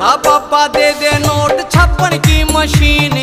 हाँ पापा दे दे नोट छापन की मशीन।